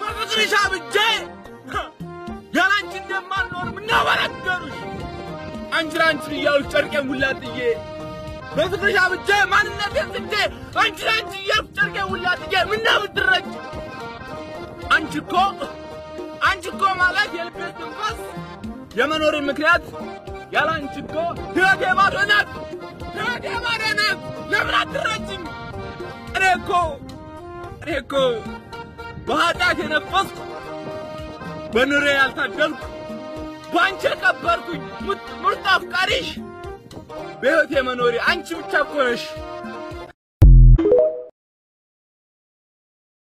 በፍቅርሽ አብጄ ያላንቺ እንደማልኖር ምነው በነገሩሽ አንቺ ላንቺን እያሉሽ ጨርቄን ሁላ ጥዬ በፍቅርሽ አብጄ ማንነቴን ስቼ አንቺ ላንቺ እያልኩ ጨርቄን ሁላ ጥዬ ምነው ብትረጭ አንቺ እኮ አንቺ እኮ ማለት የልቤ ትንፋስ የመኖሬ ምክንያት ያለ አንቺ እኮ ሕይወቴ ባዶ ናት። ለምን አትረጅም? እኔ እኮ እኔ እኮ በኃጢአት የነፈስኩ በኑሬ ያልታደልኩ በአንቺ የቀበርኩኝ ምርጥ አፍቃሪሽ በሕይወቴ መኖሬ አንቺ ብቻ እኮ ነሽ።